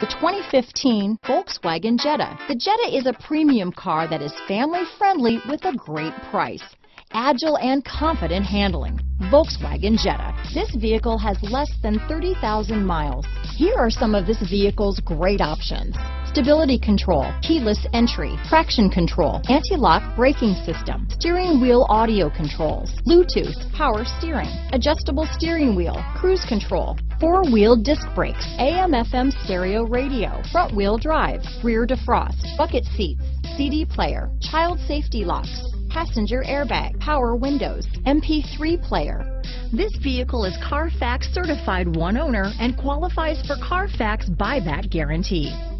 The 2015 Volkswagen Jetta. The Jetta is a premium car that is family friendly with a great price. Agile and confident handling. Volkswagen Jetta. This vehicle has less than 30,000 miles. Here are some of this vehicle's great options. Stability control, keyless entry, traction control, anti-lock braking system, steering wheel audio controls, Bluetooth, power steering, adjustable steering wheel, cruise control, four-wheel disc brakes, AM FM stereo radio, front wheel drive, rear defrost, bucket seats, CD player, child safety locks, passenger airbag, power windows, MP3 player. This vehicle is Carfax certified one owner and qualifies for Carfax buyback guarantee.